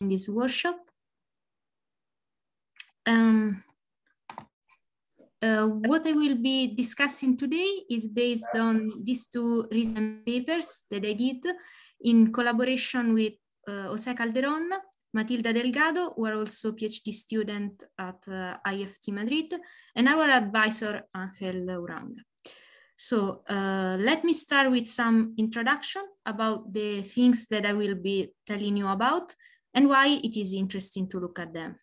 in this workshop. Um, uh, what I will be discussing today is based on these two recent papers that I did in collaboration with uh, Jose Calderon, Matilde Delgado, who are also PhD student at uh, IFT Madrid, and our advisor, Angel Uranga. So uh, let me start with some introduction about the things that I will be telling you about and why it is interesting to look at them.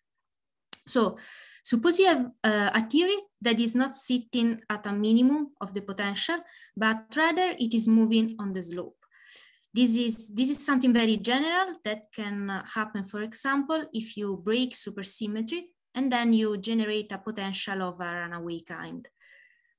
So suppose you have uh, a theory that is not sitting at a minimum of the potential, but rather it is moving on the slope. This is, this is something very general that can happen, for example, if you break supersymmetry and then you generate a potential of a runaway kind.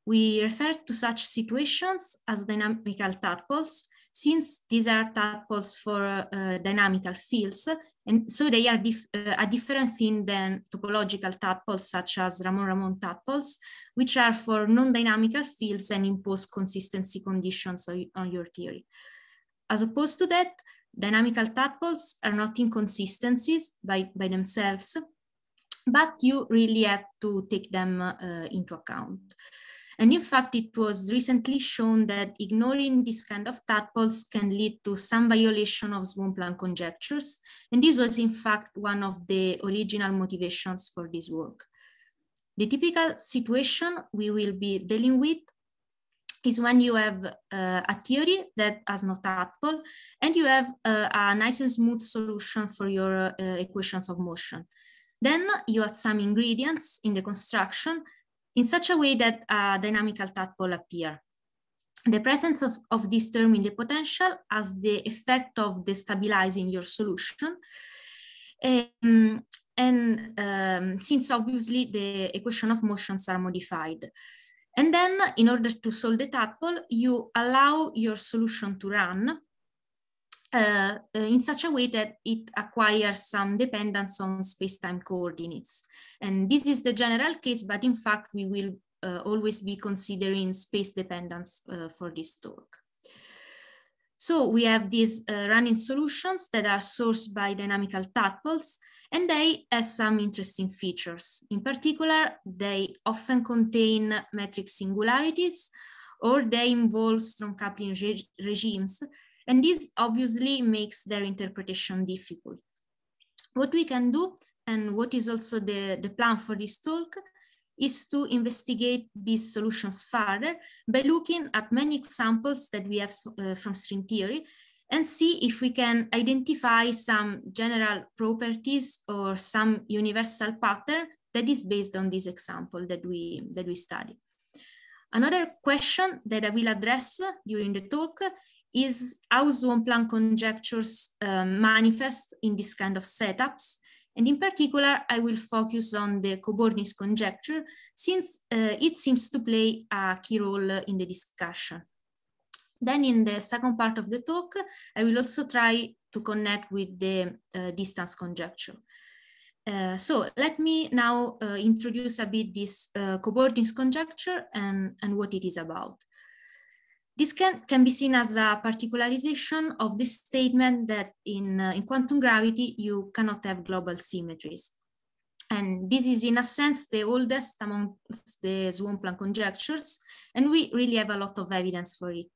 We refer to such situations as dynamical tadpoles, since these are tadpoles for uh, dynamical fields and so they are dif uh, a different thing than topological tadpoles such as Ramond-Ramond tadpoles, which are for non-dynamical fields and impose consistency conditions on on your theory. As opposed to that, dynamical tadpoles are not inconsistencies by, by themselves, but you really have to take them uh, into account. And in fact, it was recently shown that ignoring this kind of tadpoles can lead to some violation of Swampland conjectures. And this was in fact one of the original motivations for this work. The typical situation we will be dealing with is when you have uh, a theory that has no tadpole and you have uh, a nice and smooth solution for your uh, equations of motion. Then you add some ingredients in the construction in such a way that a dynamical tadpole appear. The presence of, of this term in the potential has the effect of destabilizing your solution. Um, and um, since obviously the equation of motions are modified. And then in order to solve the tadpole, you allow your solution to run uh, uh, in such a way that it acquires some dependence on space-time coordinates. And this is the general case, but in fact, we will uh, always be considering space dependence uh, for this talk. So we have these uh, running solutions that are sourced by dynamical tadpoles, and they have some interesting features. In particular, they often contain metric singularities, or they involve strong coupling reg regimes and this obviously makes their interpretation difficult. What we can do, and what is also the, the plan for this talk, is to investigate these solutions further by looking at many examples that we have uh, from string theory and see if we can identify some general properties or some universal pattern that is based on this example that we, that we study. Another question that I will address during the talk is how Swampland conjectures um, manifest in this kind of setups. And in particular, I will focus on the Cobordism conjecture since uh, it seems to play a key role in the discussion. Then in the second part of the talk, I will also try to connect with the uh, distance conjecture. Uh, so let me now uh, introduce a bit this uh, conjecture and, and what it is about. This can, can be seen as a particularization of the statement that in, uh, in quantum gravity, you cannot have global symmetries. And this is in a sense the oldest among the Swampland conjectures, and we really have a lot of evidence for it.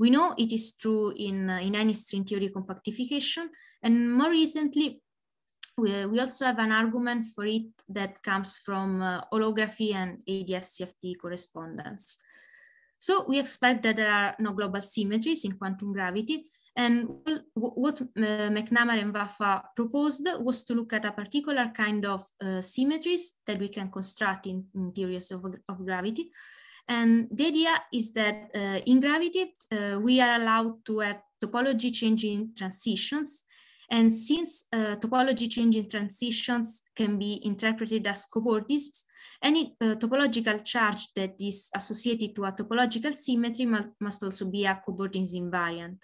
We know it is true in, uh, in any string theory compactification, and more recently, we, we also have an argument for it that comes from uh, holography and ADS-CFT correspondence. So we expect that there are no global symmetries in quantum gravity. And what uh, McNamara and Vafa proposed was to look at a particular kind of uh, symmetries that we can construct in, in theories of, of, gravity. And the idea is that uh, in gravity, uh, we are allowed to have topology changing transitions. And since uh, topology changing transitions can be interpreted as cobordisms, any uh, topological charge that is associated to a topological symmetry must, also be a cobordism invariant.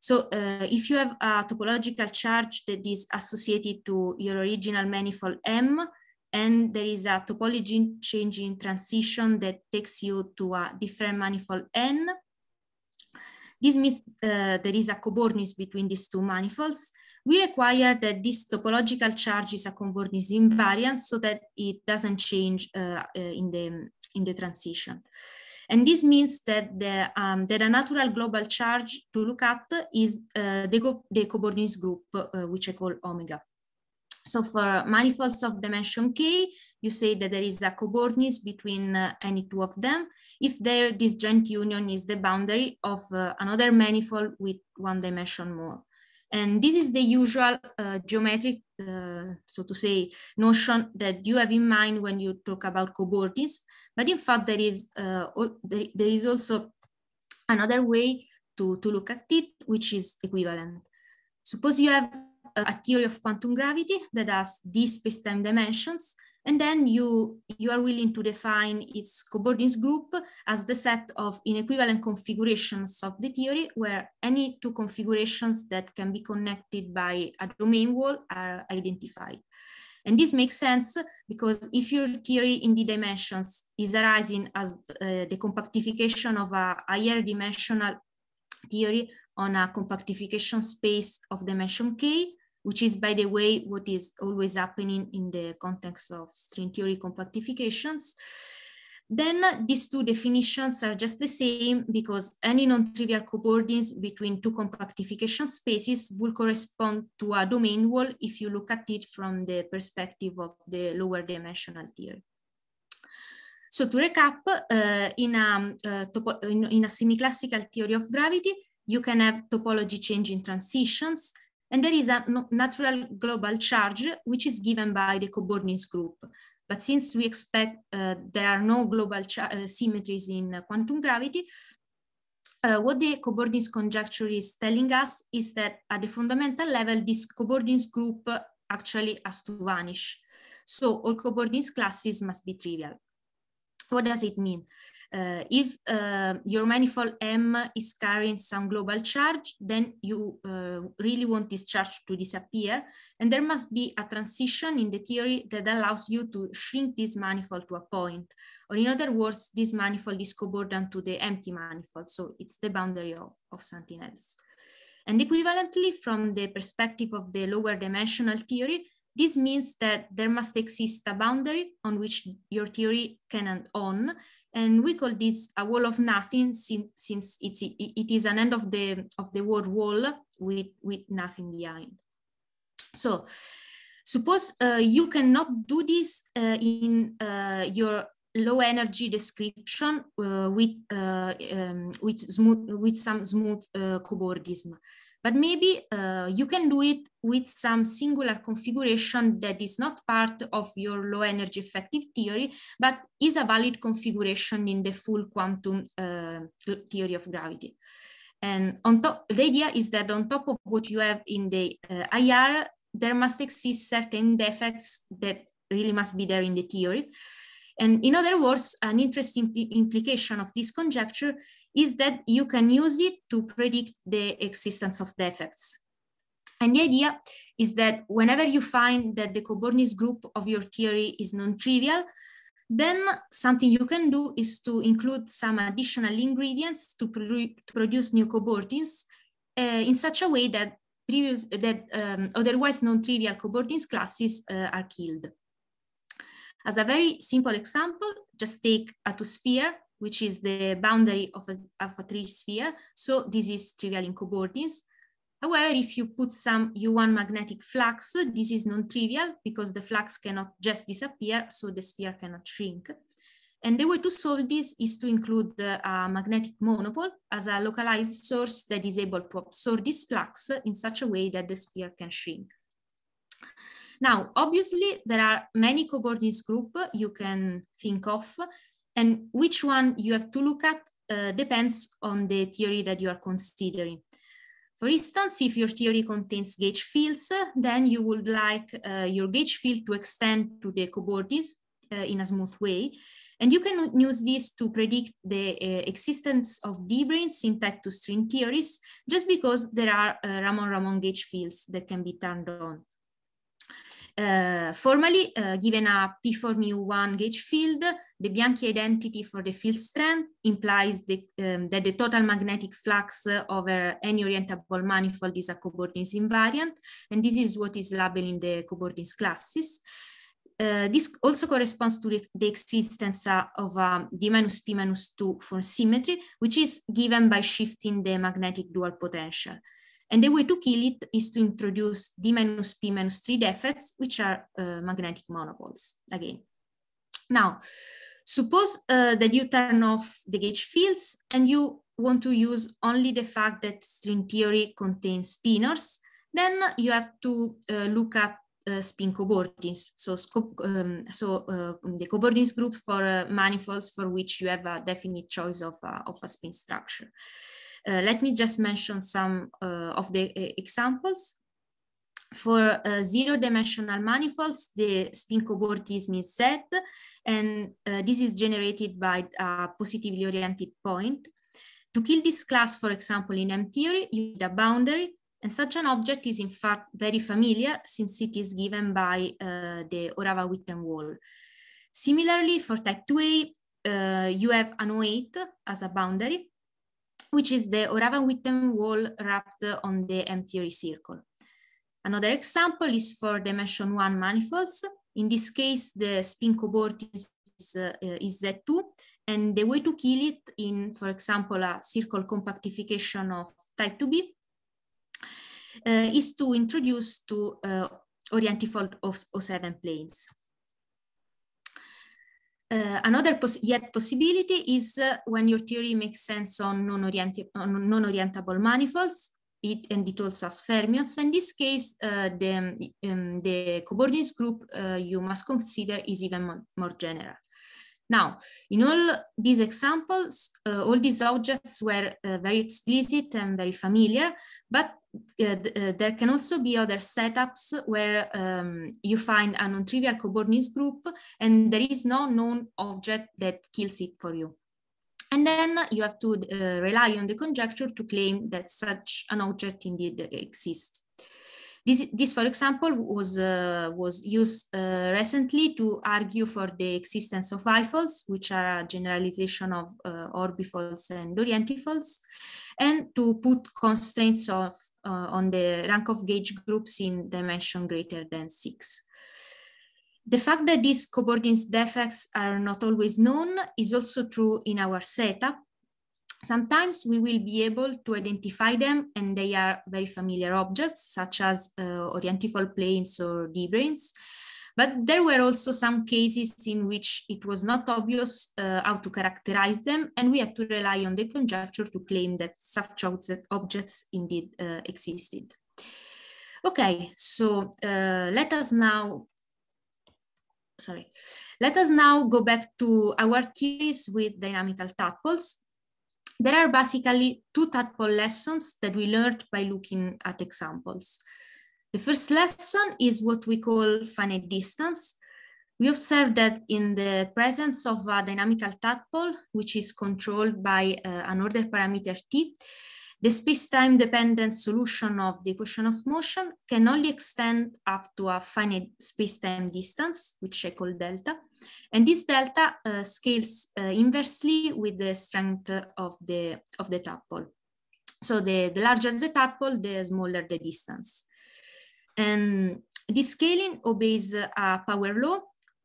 So uh, if you have a topological charge that is associated to your original manifold M, and there is a topology changing transition that takes you to a different manifold N, this means uh, there is a cobordism between these two manifolds, we require that this topological charge is a cobordism invariant so that it doesn't change uh, uh, in, the, in the transition. And this means that the, um, that a natural global charge to look at is uh, the, the group, uh, which I call omega. So for manifolds of dimension k, you say that there is a cobordism between uh, any two of them if their disjoint union is the boundary of uh, another manifold with one dimension more. And this is the usual uh, geometric, uh, so to say, notion that you have in mind when you talk about cobordisms. But in fact, there is, uh, there, there is also another way to, to look at it, which is equivalent. Suppose you have a theory of quantum gravity that has these spacetime dimensions, and then you, you are willing to define its cobordism group as the set of inequivalent configurations of the theory where any two configurations that can be connected by a domain wall are identified. And this makes sense because if your theory in the dimensions is arising as uh, the compactification of a higher dimensional theory on a compactification space of dimension k, which is, by the way, what is always happening in the context of string theory compactifications, then these two definitions are just the same because any non-trivial cobordism between two compactification spaces will correspond to a domain wall if you look at it from the perspective of the lower dimensional theory. So to recap, uh, in, a, uh, in, in a semi-classical theory of gravity, you can have topology changing transitions and there is a natural global charge, which is given by the cobordism group. But since we expect uh, there are no global uh, symmetries in uh, quantum gravity, uh, what the cobordism conjecture is telling us is that at the fundamental level, this cobordism group actually has to vanish. So all cobordism classes must be trivial. What does it mean? Uh, if uh, your manifold M is carrying some global charge, then you uh, really want this charge to disappear. And there must be a transition in the theory that allows you to shrink this manifold to a point. Or in other words, this manifold is cobordant to the empty manifold. So it's the boundary of, of something else. And equivalently, from the perspective of the lower dimensional theory, this means that there must exist a boundary on which your theory can end on, and we call this a wall of nothing since, since it's, it, is an end of the, of the word wall with, with nothing behind. So suppose uh, you cannot do this uh, in uh, your low energy description uh, with, uh, um, with, smooth, with some smooth uh, cobordism. But maybe uh, you can do it with some singular configuration that is not part of your low energy effective theory, but is a valid configuration in the full quantum uh, theory of gravity. And on top, the idea is that on top of what you have in the uh, IR, there must exist certain defects that really must be there in the theory. And in other words, an interesting implication of this conjecture is that you can use it to predict the existence of defects. And the idea is that whenever you find that the cobordism group of your theory is non-trivial, then something you can do is to include some additional ingredients to, produ to produce new cobordisms uh, in such a way that previous that um, otherwise non-trivial cobordism classes uh, are killed. As a very simple example, just take a two-sphere which is the boundary of a, of a three sphere. So this is trivial in cobordism. However, if you put some U1 magnetic flux, this is non-trivial because the flux cannot just disappear, so the sphere cannot shrink. And the way to solve this is to include a uh, magnetic monopole as a localized source that is able to absorb this flux in such a way that the sphere can shrink. Now, obviously, there are many cobordism group you can think of, and which one you have to look at uh, depends on the theory that you are considering. For instance, if your theory contains gauge fields, then you would like uh, your gauge field to extend to the cobordism uh, in a smooth way. And you can use this to predict the uh, existence of D-branes in type 2 string theories, just because there are uh, Ramond-Ramond gauge fields that can be turned on. Uh, formally, uh, given a P4 mu1 gauge field, the Bianchi identity for the field strength implies the, um, that the total magnetic flux over any orientable manifold is a cobordism invariant, and this is what is labeled in the cobordism classes. Uh, this also corresponds to the, existence uh, of a d minus p minus 2 for symmetry, which is given by shifting the magnetic dual potential. And the way to kill it is to introduce d minus p minus 3 defects, which are uh, magnetic monopoles again. Now, suppose uh, that you turn off the gauge fields and you want to use only the fact that string theory contains spinors, then you have to uh, look at uh, spin cobordism. So, um, so uh, the cobordism group for uh, manifolds for which you have a definite choice of, uh, of a spin structure. Uh, let me just mention some uh, of the uh, examples. For zero-dimensional manifolds, the spin cobordism is Z, and this is generated by a positively oriented point. To kill this class, for example, in M-theory, you need a boundary and such an object is in fact very familiar since it is given by uh, the Hořava-Witten wall. Similarly, for type 2A, uh, you have an O8 as a boundary which is the Hořava-Witten wall wrapped on the M-theory circle. Another example is for dimension one manifolds. In this case, the spin cobord is, uh, is Z2, and the way to kill it in, for example, a circle compactification of type 2b uh, is to introduce two uh, orientifold of O7 planes. Uh, another pos yet possibility is uh, when your theory makes sense on non-orientable non manifolds, it, and it also has fermions. In this case, uh, the, um, the group you must consider is even more, more, general. Now, in all these examples, all these objects were very explicit and very familiar, but uh, there can also be other setups where um, you find a non-trivial cobordism group and there is no known object that kills it for you. And then you have to uh, rely on the conjecture to claim that such an object indeed exists. This, this for example, was, uh, was used uh, recently to argue for the existence of bifolds, which are a generalization of uh, orbifolds and orientifolds and to put constraints of, uh, on the rank of gauge groups in dimension greater than six. The fact that these cobordism defects are not always known is also true in our setup. Sometimes we will be able to identify them and they are very familiar objects such as uh, orientifold planes or D-branes. But there were also some cases in which it was not obvious uh, how to characterize them, and we had to rely on the conjecture to claim that such objects indeed uh, existed. Okay, so uh, let us now, sorry, let us now go back to our theories with dynamical tadpoles. There are basically two tadpole lessons that we learned by looking at examples. The first lesson is what we call finite distance. We observe that in the presence of a dynamical tadpole, which is controlled by uh, an order parameter t, the space-time dependent solution of the equation of motion can only extend up to a finite space-time distance, which I call delta. And this delta uh, scales uh, inversely with the strength of the, of the tadpole. So the, the larger the tadpole, the smaller the distance. And this scaling obeys a power law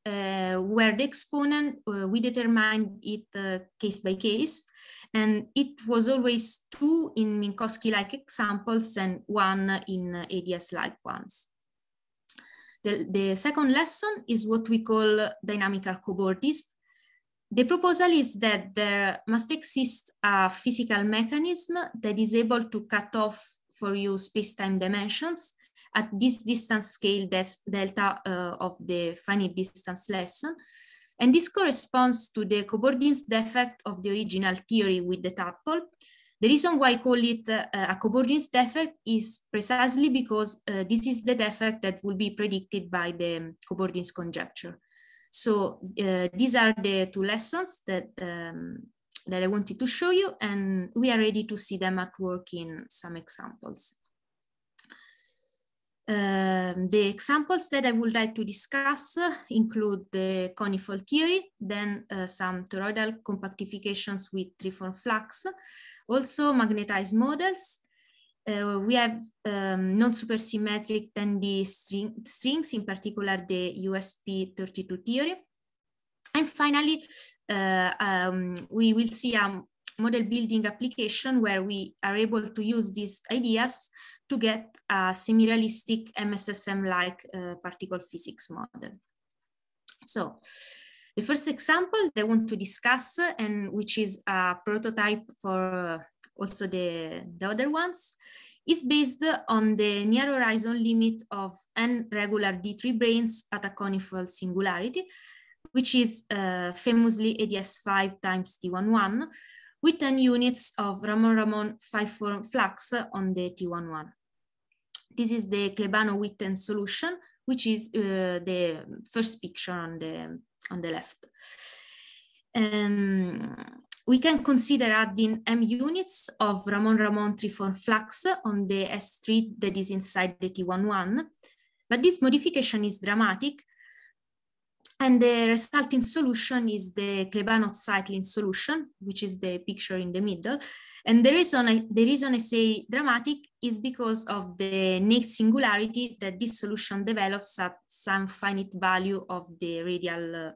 uh, where the exponent, uh, we determine it uh, case by case. And it was always two in Minkowski-like examples and one in ADS-like ones. The, the, second lesson is what we call dynamical cobordism. The proposal is that there must exist a physical mechanism that is able to cut off for you space-time dimensions at this distance scale delta uh, of the finite distance lesson. And this corresponds to the cobordism defect of the original theory with the tadpole. The reason why I call it uh, a cobordism defect is precisely because uh, this is the defect that will be predicted by the cobordism conjecture. So uh, these are the two lessons that, um, that I wanted to show you, and we are ready to see them at work in some examples. Um, the examples that I would like to discuss include the conifold theory, then uh, some toroidal compactifications with triform flux, also magnetized models. Uh, we have um, non-supersymmetric 10D string, strings, in particular the USP32 theory. And finally, uh, um, we will see a model building application where we are able to use these ideas to get a semi-realistic MSSM-like uh, particle physics model. So the first example I want to discuss and which is a prototype for uh, also the, the other ones is based on the near horizon limit of n regular D3 branes at a conifold singularity, which is uh, famously ADS5 times T11 with 10 units of Ramond-Ramond 5-form flux on the T11. This is the Klebanov-Witten solution, which is uh, the first picture on the, on the left. Um, we can consider adding m units of Ramond-Ramond triform flux on the S3 that is inside the T11, but this modification is dramatic and the resulting solution is the Klebanov-Tseytlin solution, which is the picture in the middle. And the reason, I, the reason I say dramatic is because of the next singularity that this solution develops at some finite value of the radial, uh,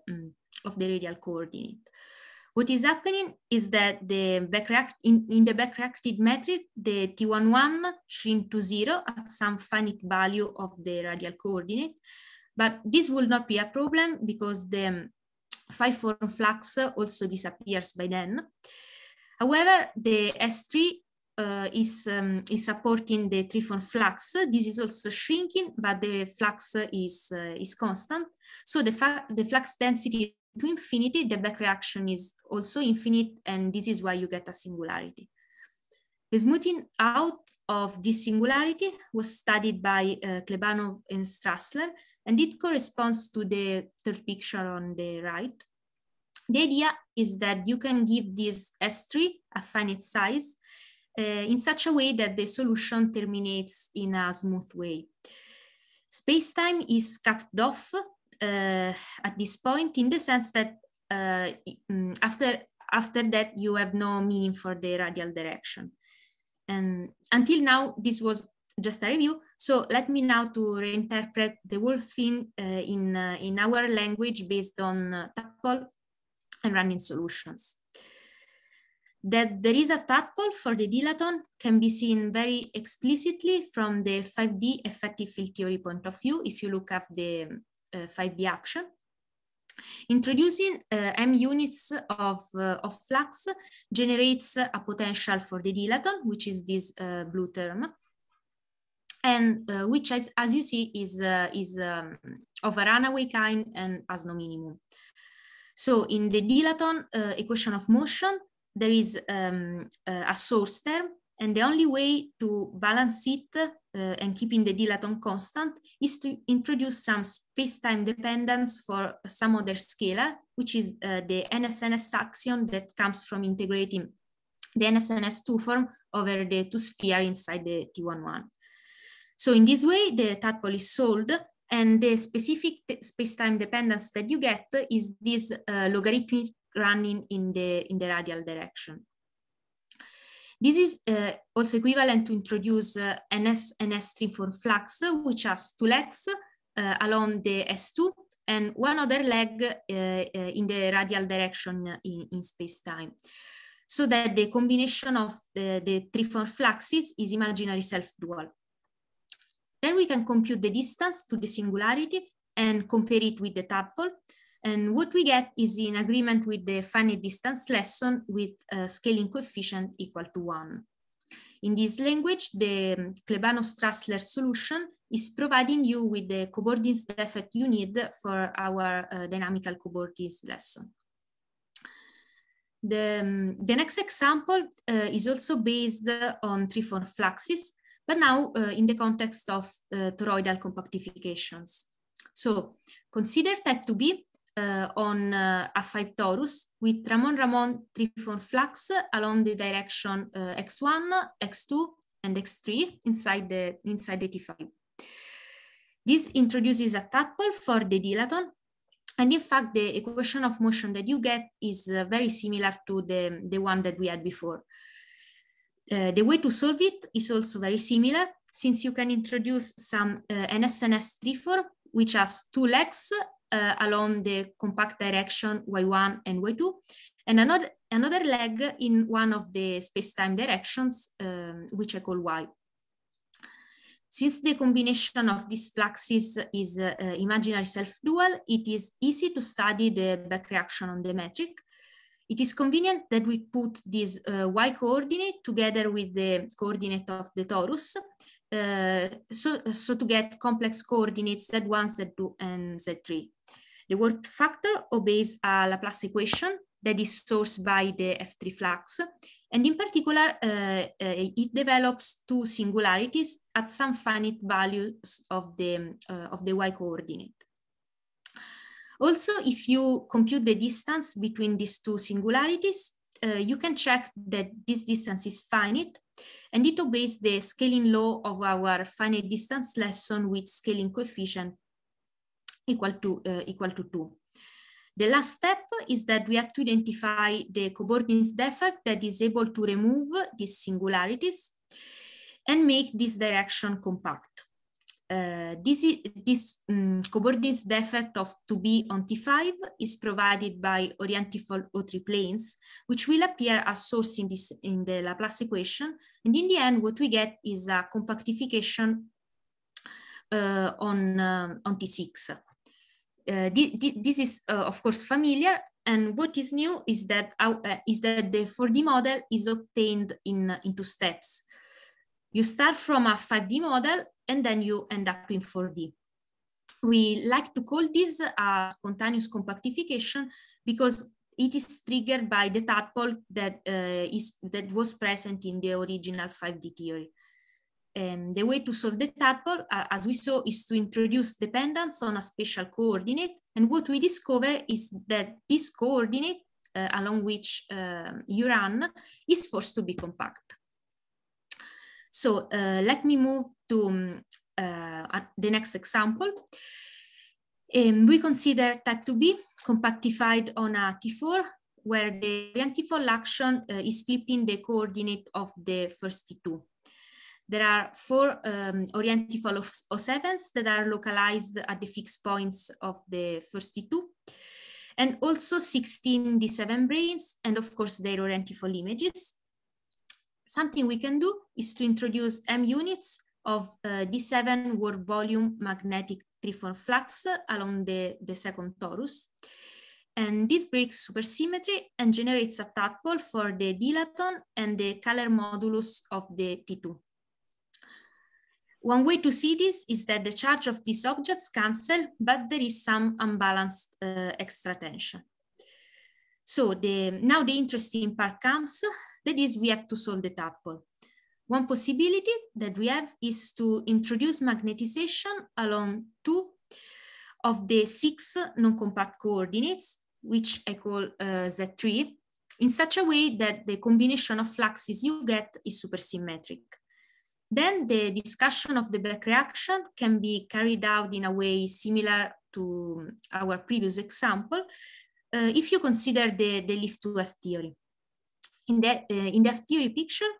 of the radial coordinate. What is happening is that the backreact in, in the backreacted metric, the T11 shrink to zero at some finite value of the radial coordinate, but this will not be a problem because the 5-form flux also disappears by then. However, the S3 uh, is, um, is supporting the triform flux. This is also shrinking, but the flux is, uh, is constant. So the, the flux density to infinity, the back reaction is also infinite, and this is why you get a singularity. The smoothing out of this singularity was studied by uh, Klebanov and Strassler, and it corresponds to the third picture on the right. The idea is that you can give this S3 a finite size uh, in such a way that the solution terminates in a smooth way. Space-time is capped off uh, at this point in the sense that uh, mm, after, after that you have no meaning for the radial direction. And until now, this was just a review. So let me now to reinterpret the whole thing uh, in, uh, in our language based on uh, tadpole and running solutions. That there is a tadpole for the dilaton can be seen very explicitly from the 5D effective field theory point of view if you look at the 5D uh, action. Introducing uh, m units of, uh, of flux generates a potential for the dilaton, which is this blue term and uh, which as, as, you see is, uh, is um, of a runaway kind and has no minimum. So in the dilaton uh, equation of motion, there is um, a source term and the only way to balance it uh, and keeping the dilaton constant is to introduce some space-time dependence for some other scalar, which is uh, the NSNS axion that comes from integrating the NSNS2 form over the two sphere inside the T11. So in this way, the tadpole is solved and the specific space-time dependence that you get is this uh, logarithmic running in the, in the radial direction. This is uh, also equivalent to introduce uh, NS, NS triform flux, which has two legs uh, along the S2 and one other leg uh, uh, in the radial direction in, in space-time. So that the combination of the, the triform fluxes is imaginary self-dual. Then we can compute the distance to the singularity and compare it with the tadpole. And what we get is in agreement with the finite distance lesson with a scaling coefficient equal to one. In this language, the Klebanov-Strassler solution is providing you with the cobordism defect you need for our uh, dynamical cobordism lesson. The, the next example uh, is also based on triform fluxes but now uh, in the context of uh, toroidal compactifications. So consider type 2b uh, on uh, A5 torus with Ramond-Ramond triform flux along the direction uh, x1, x2, and x3 inside the, inside the T5. This introduces a tadpole for the dilaton. And in fact, the equation of motion that you get is uh, very similar to the, the one that we had before. Uh, the way to solve it is also very similar since you can introduce some uh, NSNS trifor, which has two legs uh, along the compact direction y1 and y2, and another, another leg in one of the space-time directions, um, which I call y. Since the combination of these fluxes is uh, imaginary self-dual, it is easy to study the back reaction on the metric. It is convenient that we put this uh, y coordinate together with the coordinate of the torus, uh, so, so to get complex coordinates Z1, Z2, and Z3. The warp factor obeys a Laplace equation that is sourced by the F3 flux and in particular, uh, uh, it develops two singularities at some finite values of the, uh, of the y coordinate. Also, if you compute the distance between these two singularities, uh, you can check that this distance is finite and it obeys the scaling law of our finite distance lesson with scaling coefficient equal to, uh, equal to two. The last step is that we have to identify the cobordism defect that is able to remove these singularities and make this direction compact. Uh, this this um, defect of 2b on T5 is provided by orientifold O3 planes, which will appear as source in, this, in the Laplace equation. And in the end, what we get is a compactification uh, on, uh, on T6. Uh, this is of course familiar and what is new is that uh, is that the 4D model is obtained in into steps. You start from a 5D model and then you end up in 4D. We like to call this a spontaneous compactification because it is triggered by the tadpole that uh, is that was present in the original 5D theory. Um, the way to solve the tadpole, uh, as we saw, is to introduce dependence on a spatial coordinate. And what we discover is that this coordinate uh, along which uh, you run is forced to be compact. So uh, let me move to um, uh, the next example. Um, we consider type 2b compactified on a T4 where the orientifold action uh, is flipping the coordinate of the first T2. There are four um, orientifold of O7s that are localized at the fixed points of the first T2, and also 16 D7 branes, and of course their orientifold images. Something we can do is to introduce M units of uh, D7 worldvolume magnetic triform flux along the, the second torus. And this breaks supersymmetry and generates a tadpole for the dilaton and the Kähler modulus of the T2. One way to see this is that the charge of these objects cancel, but there is some unbalanced uh, extra tension. So the, now the interesting part comes, that is we have to solve the tadpole. One possibility that we have is to introduce magnetization along two of the six non-compact coordinates, which I call uh, Z3, in such a way that the combination of fluxes you get is supersymmetric. Then the discussion of the back reaction can be carried out in a way similar to our previous example, uh, if you consider the, the lift-to-F theory. In the, uh, in the theory picture,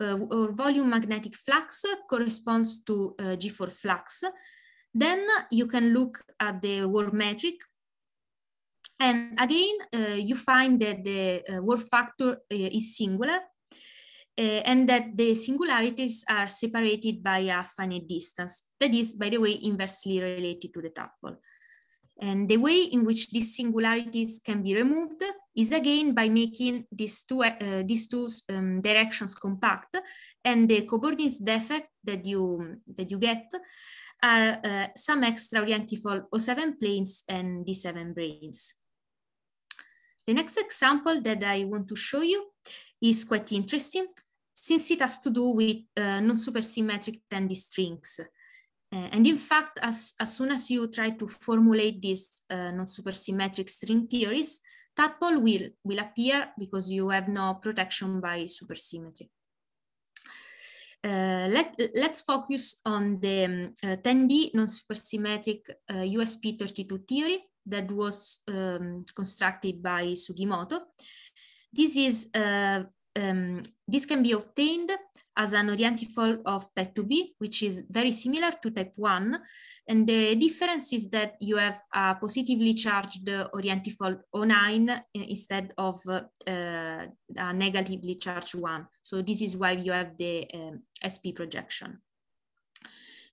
uh, our volume magnetic flux corresponds to uh, G4 flux. Then you can look at the work metric. And again, uh, you find that the uh, warp factor uh, is singular uh, and that the singularities are separated by a finite distance. That is, by the way, inversely related to the tadpole. And the way in which these singularities can be removed is again by making these two, uh, these two um, directions compact and the cobordism defect that you, that you get are uh, some extra orientifold O7 planes and D7 branes. The next example that I want to show you is quite interesting since it has to do with uh, non-supersymmetric 10D strings. Uh, and in fact, as, as soon as you try to formulate these uh, non-supersymmetric string theories, tadpole will, will appear because you have no protection by supersymmetry. Uh, let, let's focus on the um, uh, 10D non-supersymmetric uh, USP32 theory that was um, constructed by Sugimoto. This is uh, um, this can be obtained as an orientifold of type 2b, which is very similar to type 1. And the difference is that you have a positively charged orientifold O9 uh, instead of uh, a negatively charged one. So this is why you have the um, SP projection.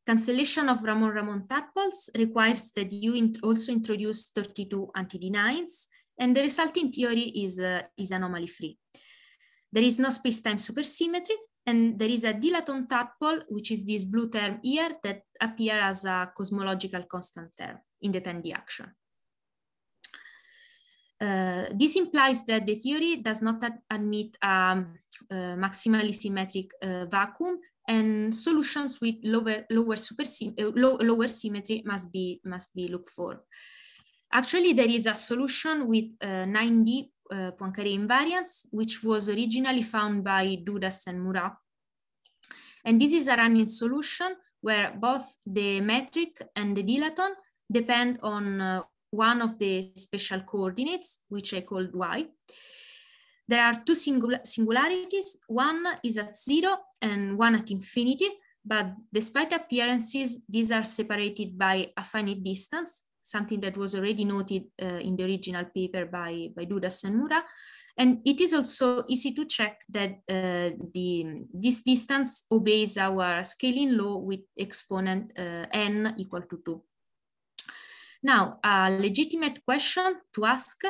Cancellation of Ramond-Ramond tadpoles requires that you int also introduce 32 anti-D9s, and the resulting theory is, uh, is anomaly-free. There is no space-time supersymmetry, and there is a dilaton tadpole, which is this blue term here that appear as a cosmological constant term in the 10D action. Uh, this implies that the theory does not ad admit a, um, a maximally symmetric uh, vacuum and solutions with lower lower super uh, low, lower symmetry must be must be looked for. Actually, there is a solution with 9D uh, Poincare invariance, which was originally found by Dudas and Mourad. And this is a running solution where both the metric and the dilaton depend on uh, one of the special coordinates, which I called y. There are two singul singularities. One is at zero and one at infinity, but despite appearances, these are separated by a finite distance something that was already noted uh, in the original paper by, by Dudas and Mourad. And it is also easy to check that uh, the, this distance obeys our scaling law with exponent uh, n equal to 2. Now, a legitimate question to ask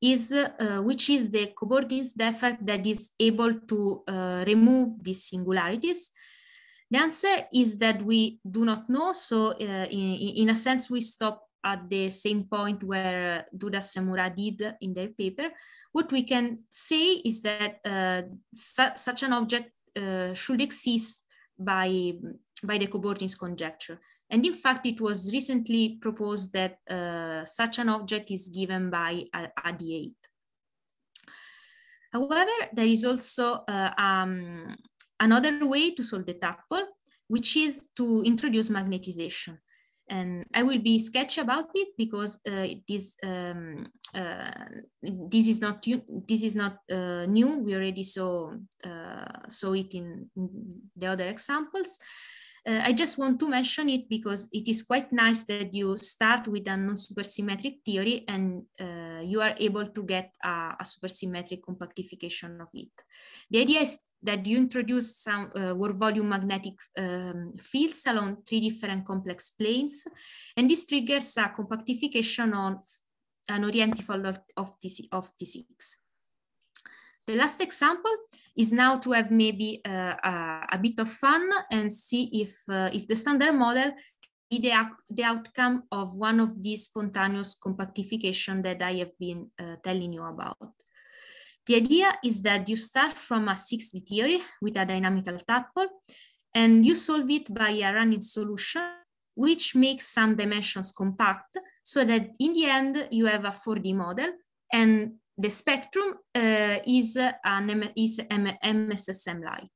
is uh, which is the cobordism defect that is able to uh, remove these singularities. The answer is that we do not know. So uh, in, in a sense, we stop at the same point where Dudas Samura did in their paper, what we can say is that uh, su such an object uh, should exist by, by the Cobordism conjecture. And in fact, it was recently proposed that uh, such an object is given by AD8. However, there is also uh, um, another way to solve the tadpole, which is to introduce magnetization and I will be sketchy about it because uh, this um, uh, this is not this is not uh, new. We already saw uh, saw it in the other examples. Uh, I just want to mention it because it is quite nice that you start with a non-supersymmetric theory and uh, you are able to get a, a supersymmetric compactification of it. The idea is that you introduce some uh, worldvolume magnetic um, fields along three different complex planes, and this triggers a compactification on an orientifold of, T, of T6. The last example is now to have maybe uh, a, a, bit of fun and see if, uh, if the standard model be the, the outcome of one of these spontaneous compactification that I have been uh, telling you about. The idea is that you start from a 6D theory with a dynamical tadpole and you solve it by a running solution which makes some dimensions compact so that in the end you have a 4D model and the spectrum uh, is, an is MSSM-like.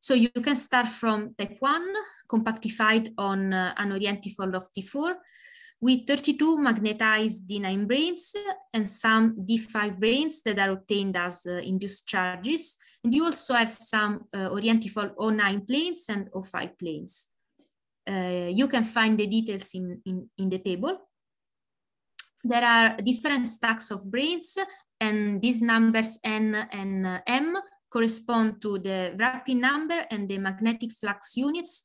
So you can start from type 1, compactified on uh, an orientifold of T4, with 32 magnetized D9 branes and some D5 branes that are obtained as uh, induced charges. And you also have some uh, orientifold O9 planes and O5 planes. Uh, you can find the details in, in, in the table. There are different stacks of branes and these numbers N and uh, M correspond to the wrapping number and the magnetic flux units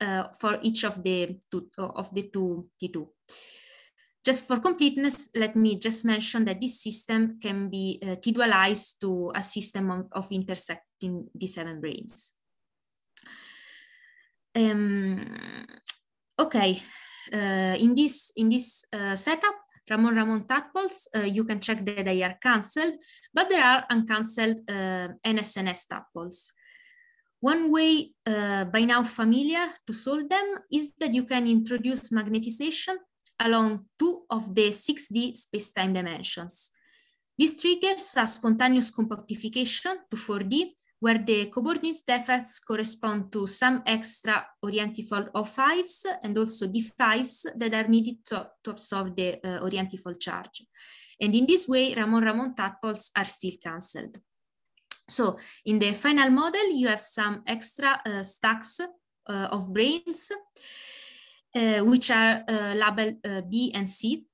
uh, for each of the two, of the two T2. Just for completeness, let me just mention that this system can be uh, T-dualized to a system of, of intersecting D7 branes. Um, okay, uh, in this in this uh, setup, Ramond Ramond tadpoles, uh, you can check that they are cancelled, but there are uncancelled uh, NSNS tadpoles. One way uh, by now familiar to solve them is that you can introduce magnetization along two of the 6D spacetime dimensions. This triggers a spontaneous compactification to 4D where the cobordism defects correspond to some extra orientifold O5s and also D5s that are needed to, to absorb the uh, orientifold charge. And in this way, Ramond-Ramond tadpoles are still cancelled. So in the final model, you have some extra uh, stacks uh, of branes, uh, which are uh, labeled uh, B and C.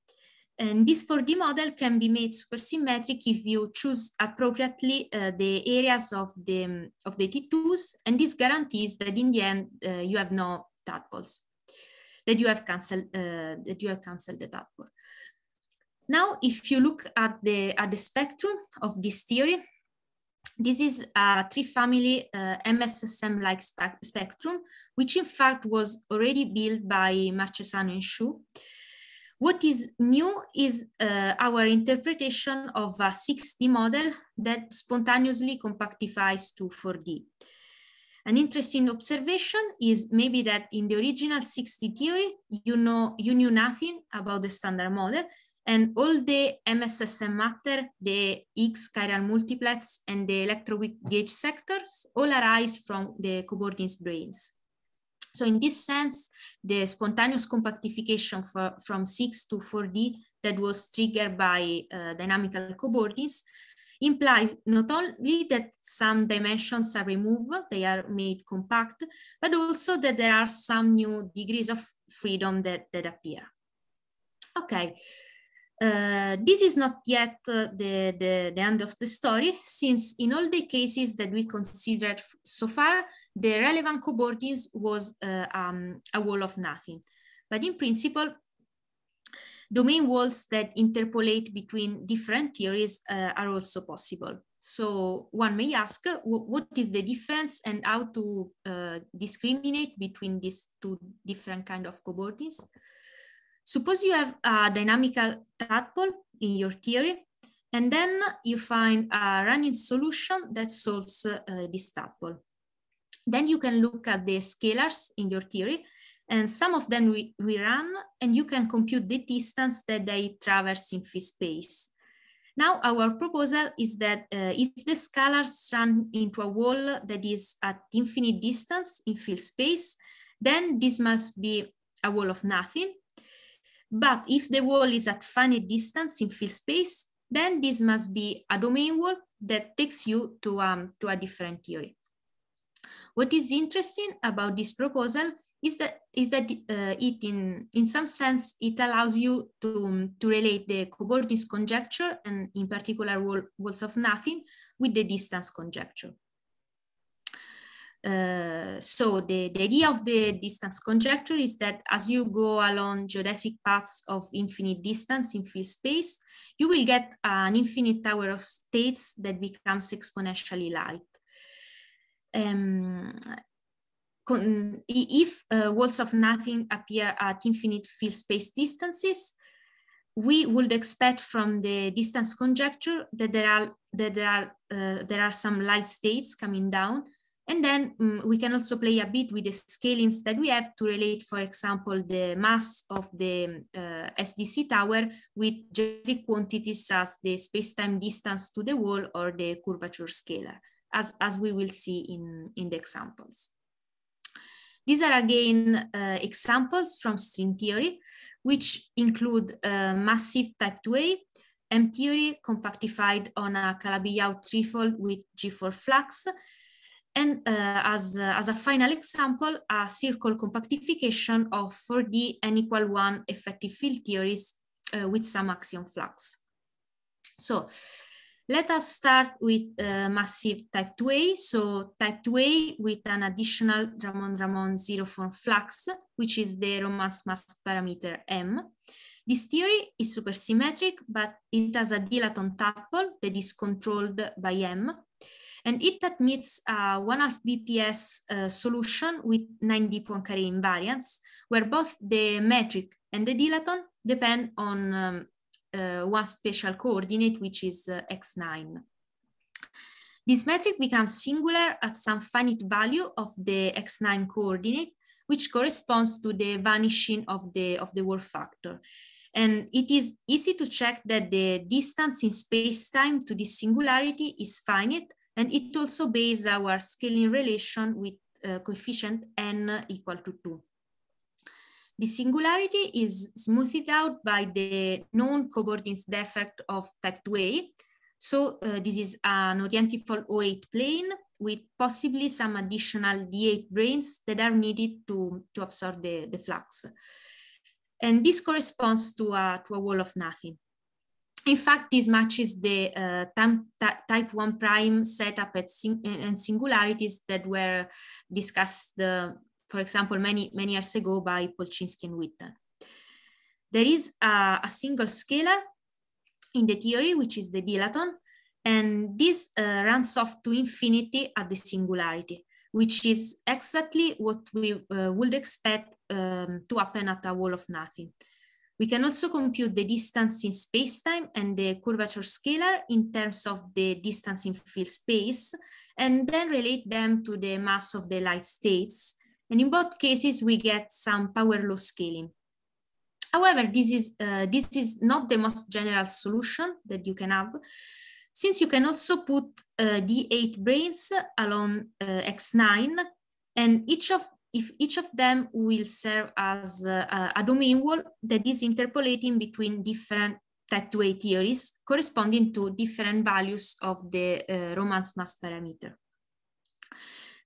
And this 4D model can be made supersymmetric if you choose appropriately uh, the areas of the, of the T2s, and this guarantees that in the end you have no tadpoles, that you have canceled that you have canceled the tadpole. Now, if you look at the at the spectrum of this theory, this is a three-family uh, MSSM-like spe spectrum, which in fact was already built by Marchesano and Shiu. What is new is uh, our interpretation of a 6D model that spontaneously compactifies to 4D. An interesting observation is maybe that in the original 6D theory, you know you knew nothing about the standard model, and all the MSSM matter, the X chiral multiplex and the electroweak gauge sectors all arise from the cobordism branes. So in this sense, the spontaneous compactification for, from 6 to 4D that was triggered by uh, dynamical cobordisms implies not only that some dimensions are removed, they are made compact, but also that there are some new degrees of freedom that, that appear. Okay, uh, this is not yet uh, the, the, the, end of the story, since in all the cases that we considered so far, the relevant cobordism was uh, um, a wall of nothing. But in principle, domain walls that interpolate between different theories uh, are also possible. So one may ask, what is the difference and how to uh, discriminate between these two different kind of cobordisms? Suppose you have a dynamical tadpole in your theory, and then you find a running solution that solves uh, this tadpole. Then you can look at the scalars in your theory, and some of them we, we run, and you can compute the distance that they traverse in field space. Now, our proposal is that uh, if the scalars run into a wall that is at infinite distance in field space, then this must be a wall of nothing but if the wall is at finite distance in field space, then this must be a domain wall that takes you to, um, to a different theory. What is interesting about this proposal is that is that uh, it in in some sense it allows you to to relate the cobordism conjecture and in particular wall, walls of nothing with the distance conjecture. Uh, so the, the idea of the distance conjecture is that as you go along geodesic paths of infinite distance in field space, you will get an infinite tower of states that becomes exponentially light. Um, if uh, walls of nothing appear at infinite field space distances, we would expect from the distance conjecture that there are that there are uh, there are some light states coming down. And then um, we can also play a bit with the scalings that we have to relate, for example, the mass of the uh, SDC tower with geometric quantities as the space-time distance to the wall or the curvature scalar, as, as we will see in, in the examples. These are again uh, examples from string theory, which include uh, massive type 2A, M theory compactified on a Calabi-Yau threefold with G4 flux, and uh, as, uh, as a final example, a circle compactification of 4D n equal 1 effective field theories uh, with some axion flux. So let us start with uh, massive type 2A. So type 2A with an additional Ramond-Ramond zero form flux, which is the Romans mass parameter M. This theory is supersymmetric, but it has a dilaton tadpole that is controlled by M and it admits a one half BPS uh, solution with 9D Poincare invariance, where both the metric and the dilaton depend on um, one spatial coordinate, which is uh, x9. This metric becomes singular at some finite value of the x9 coordinate, which corresponds to the vanishing of the, of the warp factor. And it is easy to check that the distance in space-time to this singularity is finite And it also bases our scaling relation with uh, coefficient n equal to 2. The singularity is smoothed out by the known cobordism defect of type 2a. So uh, this is an orientifold O8 plane with possibly some additional D8 branes that are needed to, to absorb the, the flux. And this corresponds to a, to a wall of nothing. In fact, this matches the uh, type 1 prime setup at sing and singularities that were discussed, uh, for example, many, many years ago by Polchinski and Witten. There is a, a single scalar in the theory, which is the dilaton, and this uh, runs off to infinity at the singularity, which is exactly what we uh, would expect um, to happen at a wall of nothing. We can also compute the distance in spacetime and the curvature scalar in terms of the distance in field space, and then relate them to the mass of the light states. And in both cases, we get some power law scaling. However, this is, uh, this is not the most general solution that you can have, since you can also put uh, D8 branes along uh, X9, and each of if each of them will serve as a, a domain wall that is interpolating between different type 2A theories corresponding to different values of the uh, Romans mass parameter.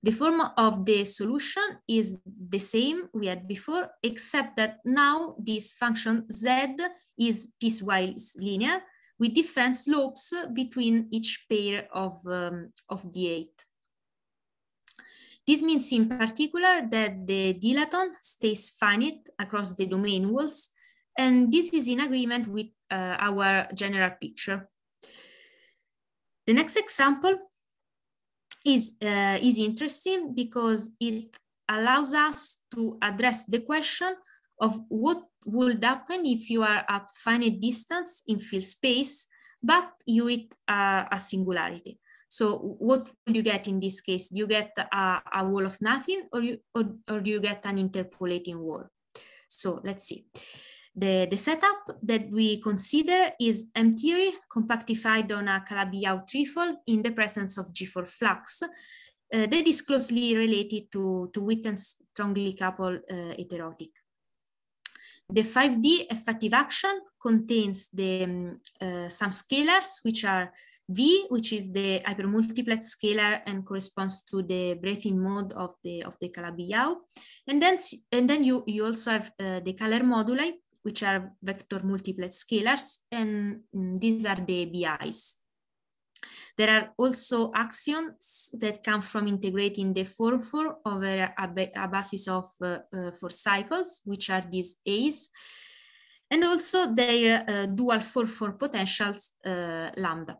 The form of the solution is the same we had before, except that now this function z is piecewise linear with different slopes between each pair of, um, of D8. This means in particular that the dilaton stays finite across the domain walls, and this is in agreement with uh, our general picture. The next example is, uh, is interesting because it allows us to address the question of what would happen if you are at finite distance in field space, but you hit a, singularity. So what do you get in this case? Do you get a, a wall of nothing or, you, or, or do you get an interpolating wall? So let's see. The, the setup that we consider is M theory compactified on a Calabi-Yau threefold in the presence of G4 flux uh, that is closely related to, to Witten's strongly coupled uh, heterotic. The 5D effective action contains the um, uh, some scalars, which are V, which is the hypermultiplet scalar and corresponds to the breathing mode of the of the Calabi-Yau. And then and then you, you also have uh, the Kähler moduli, which are vector multiplet scalars, and um, these are the BIs. There are also axions that come from integrating the 4-4 over a, a, basis of uh, uh, four cycles, which are these A's, and also their uh, dual 4-4 potentials uh, lambda.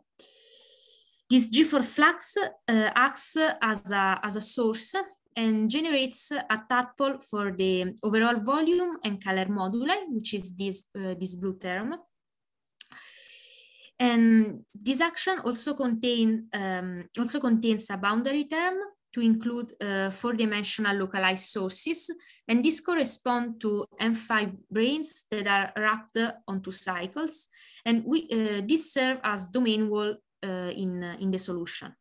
This G4 flux uh, acts as a, as a source and generates a tadpole for the overall volume and Kähler moduli, which is this, uh, this blue term. And this action also, contain, um, also contains a boundary term to include uh, four-dimensional localized sources, and this corresponds to M5 branes that are wrapped onto cycles, and we, uh, this serve as domain wall uh, in, uh, in the solution.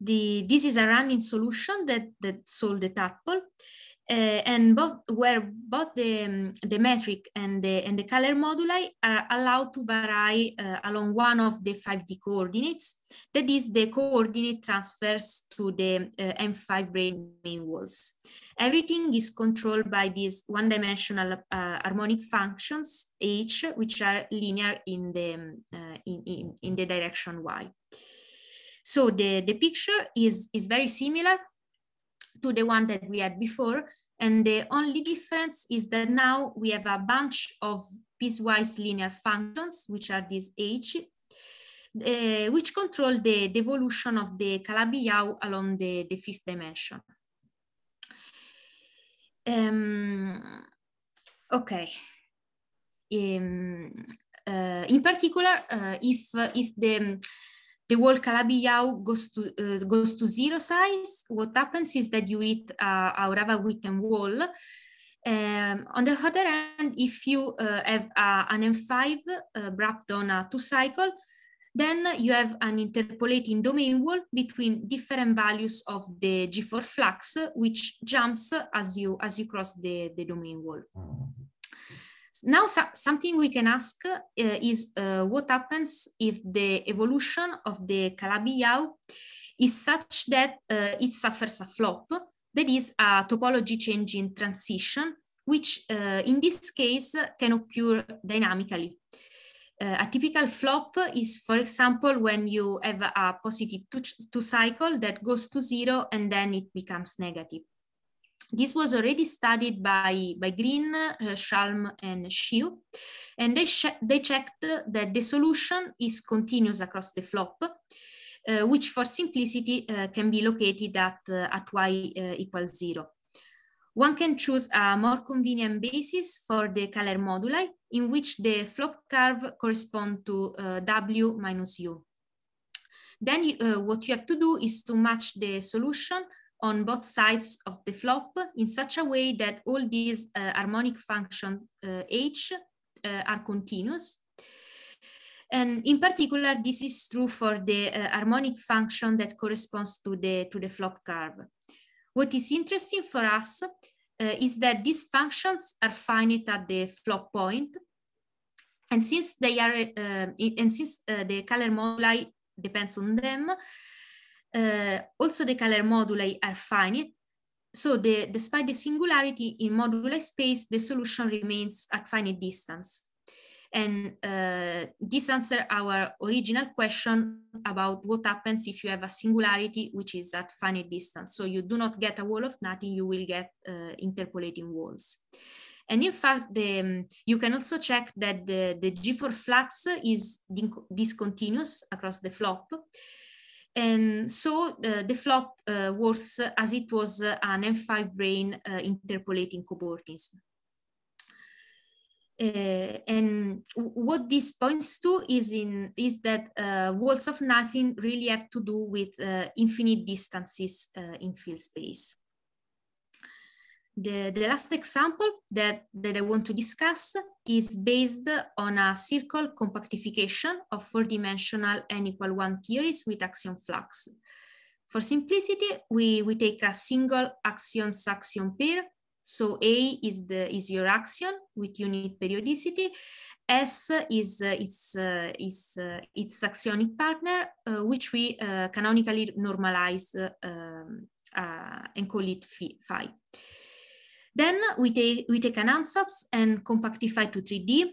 The, this is a running solution that, that solve the tadpole, uh, and both where both the, um, the metric and the, and the Kähler moduli are allowed to vary uh, along one of the 5D coordinates. That is the coordinate transfers to the uh, M5 brane main walls. Everything is controlled by these one-dimensional harmonic functions, H, which are linear in the, in, in, in the direction Y. So the, the picture is, is very similar to the one that we had before. And the only difference is that now we have a bunch of piecewise linear functions, which are these H, uh, which control the, the, evolution of the Calabi-Yau along the, the fifth dimension. Um, okay. Um, uh, in particular, uh, if, if the the wall Calabi-Yau goes to uh, goes to zero size, what happens is that you hit uh, a Hořava-Witten wall. Um, on the other hand, if you uh, have uh, an M5 uh, wrapped on a two cycle, Then you have an interpolating domain wall between different values of the G4 flux, which jumps as you, as you cross the, the domain wall. Now, so, something we can ask uh, is uh, what happens if the evolution of the Calabi-Yau is such that uh, it suffers a flop, that is a topology change in transition, which uh, in this case can occur dynamically. Uh, a typical flop is, for example, when you have a positive two, two cycle that goes to zero and then it becomes negative. This was already studied by, by Greene, uh, Schalm, and Shiu, and they, they checked that the solution is continuous across the flop, uh, which for simplicity uh, can be located at, uh, at y uh, equals zero. One can choose a more convenient basis for the Kähler moduli, in which the flop curve correspond to uh, w minus u. Then what you have to do is to match the solution on both sides of the flop in such a way that all these uh, harmonic function uh, h uh, are continuous. And in particular, this is true for the uh, harmonic function that corresponds to the, to the flop curve. What is interesting for us uh, is that these functions are finite at the flop point. And since they are, uh, and since the Kähler moduli depends on them, uh, also the Kähler moduli are finite. So the, despite the singularity in moduli space, the solution remains at finite distance. And uh, this answers our original question about what happens if you have a singularity which is at finite distance. So you do not get a wall of nothing, you will get uh, interpolating walls. And in fact, the, um, you can also check that the, the G4 flux is discontinuous across the flop. And so uh, the flop uh, was as it was an M5 brane uh, interpolating cobordism. Uh, and what this points to is in is that uh, walls of nothing really have to do with uh, infinite distances in field space. The, the last example that, that I want to discuss is based on a circle compactification of four-dimensional n equal one theories with axion flux. For simplicity, we, we take a single saxion-axion pair. So A is, the, is your axion with unit periodicity. S is uh, its, uh, is, uh, its axionic partner, uh, which we uh, canonically normalize um, uh, and call it phi. Then we take, we take an ansatz and compactify to 3D.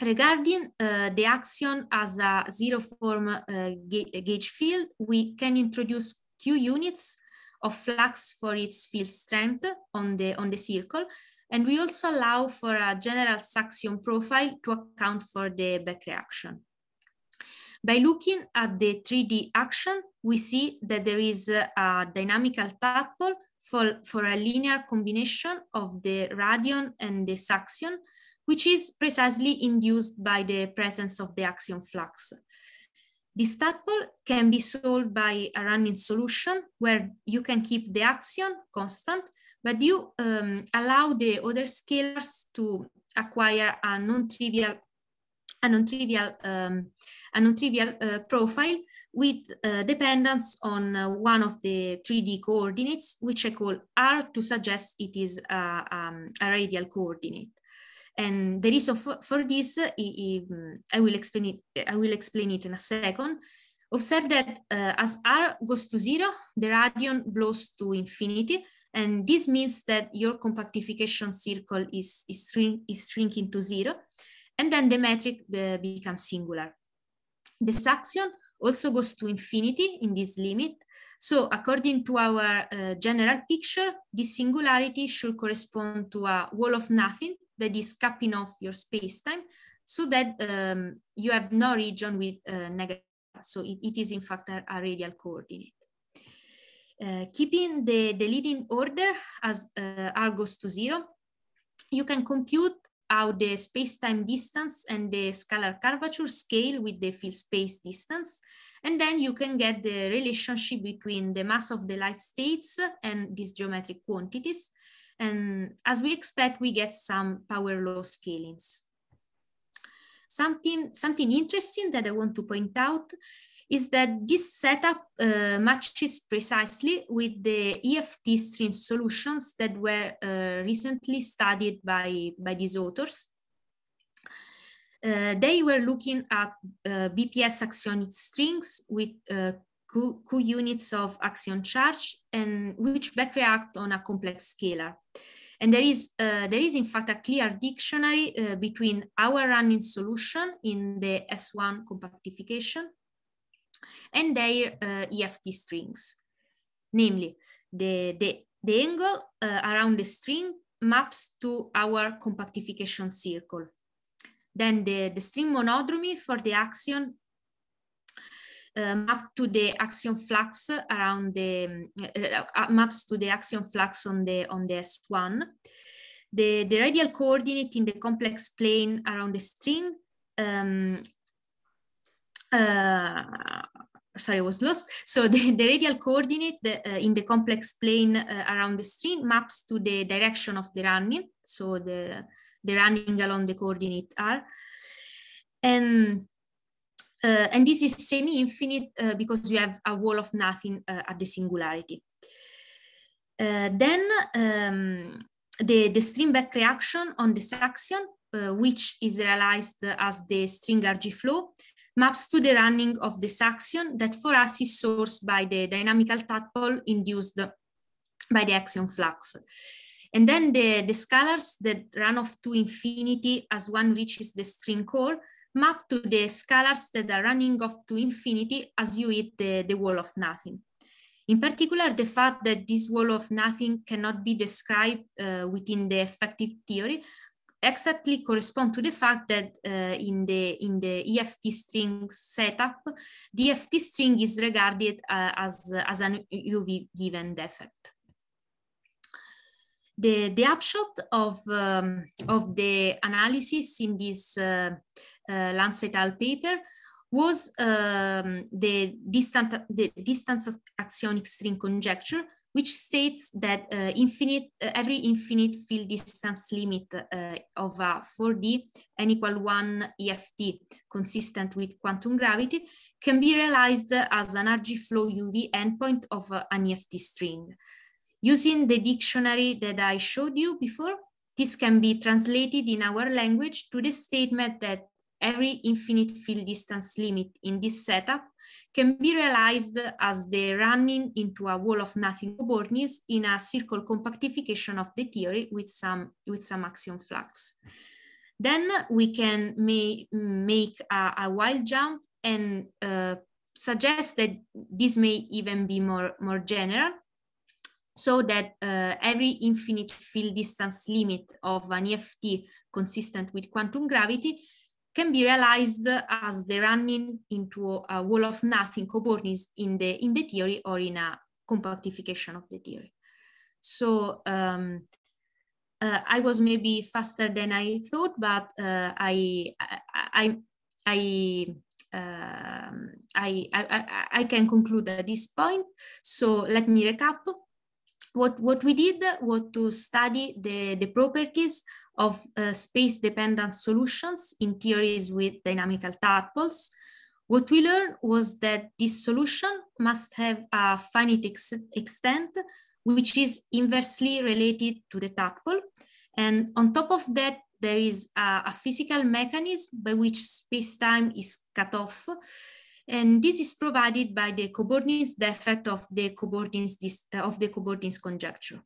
Regarding uh, the axion as a zero form uh, ga gauge field, we can introduce Q units of flux for its field strength on the, on the circle. And we also allow for a general saxion profile to account for the back reaction. By looking at the 3D action, we see that there is a dynamical tadpole for, for a linear combination of the radion and the saxion, which is precisely induced by the presence of the axion flux. This tadpole can be solved by a running solution where you can keep the axion constant, but you um, allow the other scalars to acquire a non-trivial a non-trivial um, a non-trivial uh, profile with uh, dependence on uh, one of the 3D coordinates, which I call R to suggest it is a, um, a radial coordinate. And the reason for, for this, I will explain it. I will explain it in a second. Observe that uh, as R goes to zero, the radion blows to infinity, and this means that your compactification circle is, is, shrink, is shrinking to zero, and then the metric uh, becomes singular. The saxion also goes to infinity in this limit. So according to our uh, general picture, this singularity should correspond to a wall of nothing that is capping off your space-time so that um, you have no region with uh, negative. So it, it is in fact a, a radial coordinate. Uh, keeping the, the leading order as uh, r goes to zero, you can compute how the space-time distance and the scalar curvature scale with the field space distance. And then you can get the relationship between the mass of the light states and these geometric quantities. And as we expect, we get some power law scalings. something, something interesting that I want to point out is that this setup uh, matches precisely with the EFT string solutions that were uh, recently studied by, by these authors. Uh, they were looking at uh, BPS axionic strings with uh, Q, Q, units of axion charge and which backreact on a complex scalar. And there is, uh, there is in fact a clear dictionary uh, between our running solution in the S1 compactification and their uh, EFT strings. Namely, the, the, the angle around the string maps to our compactification circle. Then the, the string monodromy for the axion uh, to the axion flux around the uh, uh, maps to the axion flux on the on the S1. The, the radial coordinate in the complex plane around the string um, uh, sorry, I was lost. So the, the radial coordinate the, uh, in the complex plane uh, around the string maps to the direction of the running. So the, the running along the coordinate r. And, uh, and this is semi-infinite uh, because you have a wall of nothing uh, at the singularity. Uh, then um, the, the string back reaction on the axion, which is realized as the string RG flow, maps to the running of the axion that for us is sourced by the dynamical tadpole induced by the axion flux. And then the, the scalars that run off to infinity as one reaches the string core map to the scalars that are running off to infinity as you hit the, the wall of nothing. In particular, the fact that this wall of nothing cannot be described uh, within the effective theory exactly correspond to the fact that uh, in the in the EFT string setup, the EFT string is regarded uh, as as an UV given defect. The, the upshot of, um, of the analysis in this uh, uh, Lanza et al. paper was um, the, distant, the distance axionic string conjecture, which states that uh, infinite, uh, every infinite field distance limit uh, of a 4D n equal 1 EFT consistent with quantum gravity can be realized as an RG flow UV endpoint of uh, an EFT string. Using the dictionary that I showed you before, this can be translated in our language to the statement that every infinite field distance limit in this setup can be realized as the running into a wall of nothing cobordism in a circle compactification of the theory with some, with some axion flux. Then we can may, make a, a wild jump and uh, suggest that this may even be more, more general so that uh, every infinite field distance limit of an EFT consistent with quantum gravity can be realized as the running into a wall of nothing cobordism in the, in the theory or in a compactification of the theory. So um, uh, I was maybe faster than I thought, but uh, I, I, I, um, I, I, I, can conclude at this point. So let me recap. What, what we did was to study the, the properties of uh, space-dependent solutions in theories with dynamical tadpoles. What we learned was that this solution must have a finite ex extent, which is inversely related to the tadpole. And on top of that, there is a, a physical mechanism by which space-time is cut off. And this is provided by the cobordism defect of the cobordism, of the cobordism conjecture.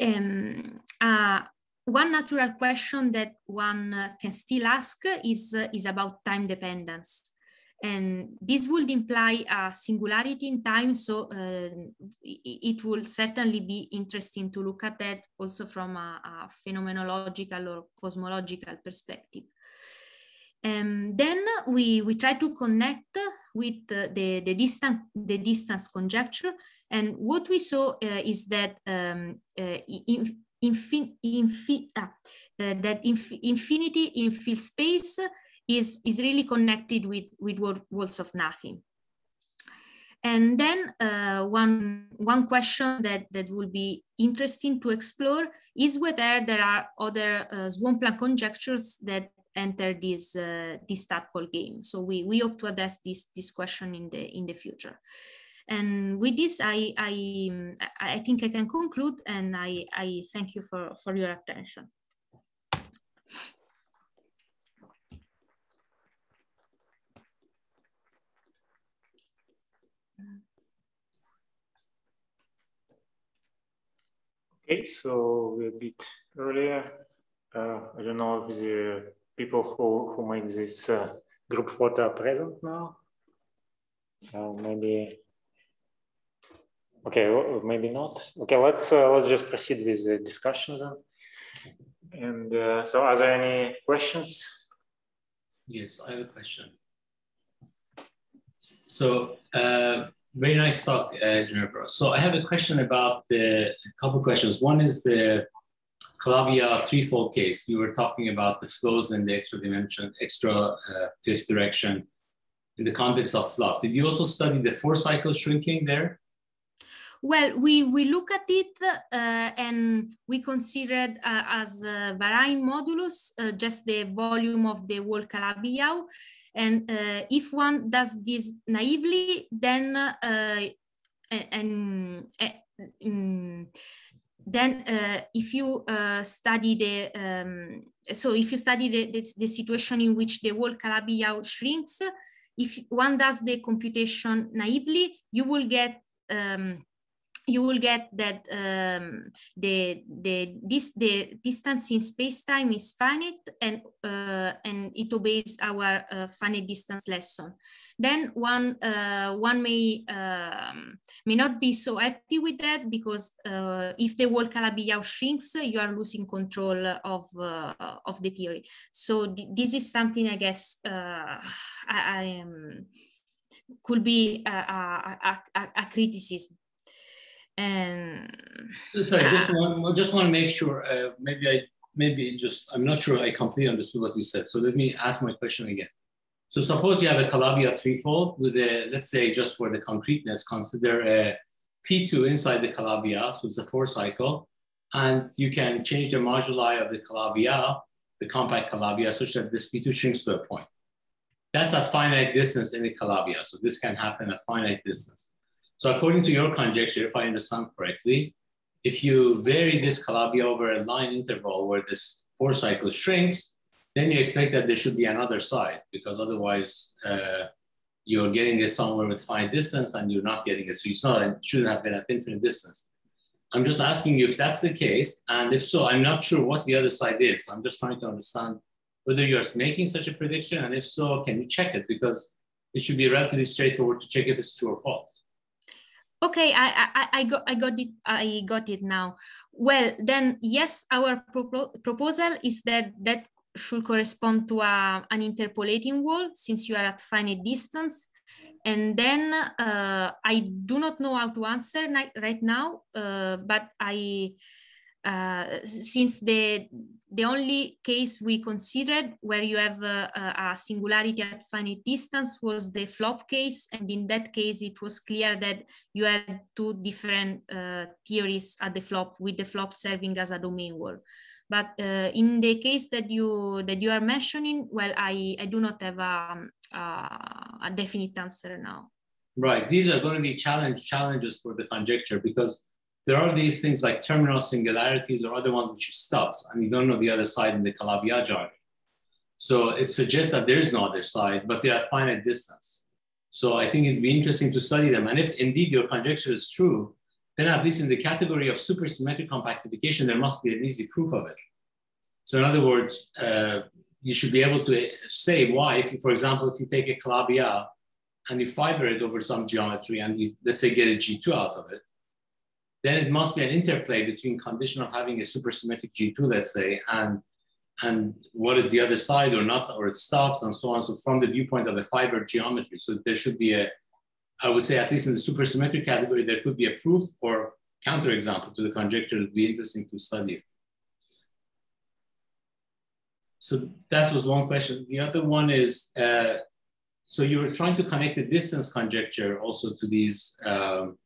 Um, uh, one natural question that one uh, can still ask is, uh, is about time dependence. And this would imply a singularity in time, so uh, it will certainly be interesting to look at that also from a, a phenomenological or cosmological perspective. Um, then we, we try to connect with the, the, distance, the distance conjecture. And what we saw uh, is that um, uh, infin infin ah, uh, that inf infinity in field space is, is really connected with, with walls of nothing. And then uh, one, one question that, that will be interesting to explore is whether there are other uh, Swampland conjectures that enter this uh, this tadpole game. So we we hope to address this this question in the in the future. And with this, I I I think I can conclude, and I I thank you for for your attention. Okay, so a bit earlier. Uh, I don't know if the people who, who make this uh, group photo present now. Uh, maybe, okay, maybe not. Okay, let's uh, let's just proceed with the discussion then. And uh, so are there any questions? Yes, I have a question. So uh, very nice talk, uh, Ginevra. So I have a question about the a couple questions. One is the Calabi-Yau threefold case. You were talking about the flows in the extra dimension, extra uh, fifth direction in the context of FLOP. Did you also study the four cycle shrinking there? Well, we, we look at it uh, and we considered uh, as a varying modulus uh, just the volume of the whole Calabi-Yau and uh, if one does this naively, then uh, and, um, then uh, if you uh, study the um, so if you study the, the, the, situation in which the whole Calabi-Yau shrinks, if one does the computation naively, you will get um, you will get that um, the the this the distance in space time is finite and uh, and it obeys our uh, finite distance lesson. Then one uh, one may um, may not be so happy with that because uh, if the whole Calabi-Yau shrinks, you are losing control of uh, of the theory. So th this is something I guess uh, I, I could be a, a, a, a criticism and sorry just want just want to make sure uh, maybe i maybe just i'm not sure i completely understood what you said so let me ask my question again. So suppose you have a Calabi-Yau threefold with a let's say just for the concreteness consider a p2 inside the Calabi-Yau so it's a four cycle and you can change the moduli of the Calabi-Yau the compact Calabi-Yau such that this p2 shrinks to a point. That's at finite distance in the Calabi-Yau so this can happen at finite distance so according to your conjecture, if I understand correctly, if you vary this Calabi over a line interval where this four cycle shrinks, then you expect that there should be another side because otherwise uh, you're getting it somewhere with finite distance and you're not getting it. So not, it shouldn't have been at infinite distance. I'm just asking you if that's the case. And if so, I'm not sure what the other side is. I'm just trying to understand whether you're making such a prediction. And if so, can you check it? Because it should be relatively straightforward to check if it's true or false. Okay, I, I, I got I got it I got it now. Well, then yes, our pro proposal is that that should correspond to a, an interpolating wall since you are at finite distance. And then uh, I do not know how to answer right now, uh, but I uh, since the the only case we considered where you have a, a, singularity at finite distance was the flop case. And in that case, it was clear that you had two different uh, theories at the flop with the flop serving as a domain wall. But uh, in the case that you that you are mentioning, well, I, I do not have a, a, a definite answer now. Right. These are going to be challenge challenges for the conjecture because there are these things like terminal singularities or other ones which stops and you don't know the other side in the Calabi-Yau jargon. So it suggests that there is no other side, but they're at finite distance. So I think it'd be interesting to study them. And if indeed your conjecture is true, then at least in the category of supersymmetric compactification, there must be an easy proof of it. So in other words, uh, you should be able to say why, if you, for example, if you take a Calabi-Yau and you fiber it over some geometry and you, let's say, get a G2 out of it, then it must be an interplay between condition of having a supersymmetric G2, let's say, and and what is the other side or not, or it stops and so on. So from the viewpoint of a fiber geometry, so there should be a, I would say at least in the supersymmetric category, there could be a proof or counterexample to the conjecture would be interesting to study. So that was one question. The other one is, uh, so you were trying to connect the distance conjecture also to these um,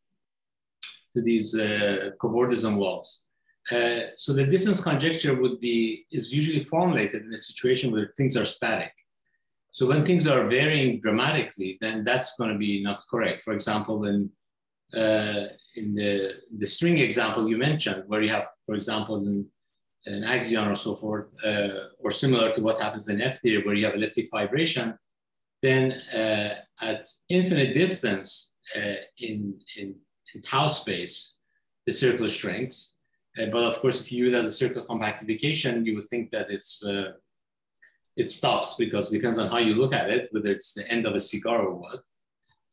to these uh, cobordism walls. Uh, so the distance conjecture would be is usually formulated in a situation where things are static. So when things are varying dramatically, then that's going to be not correct. For example, in uh, in the, the string example you mentioned, where you have, for example, an axion or so forth, uh, or similar to what happens in F theory, where you have elliptic fibration, then uh, at infinite distance uh, in, in, tau space, the circle shrinks. Uh, but of course, if you use it as a circle compactification, you would think that it's uh, it stops because it depends on how you look at it, whether it's the end of a cigar or what.